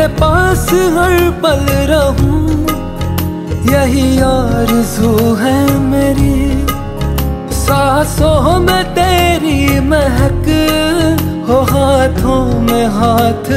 तेरे पास हर पल रहूँ, यही आरज़ू है मेरी। सांसों में तेरी महक, हो हाथों में हाथ